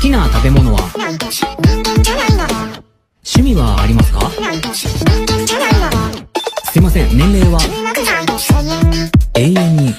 きな食べ物は？趣味はありますか？すいません、年齢は？永遠に。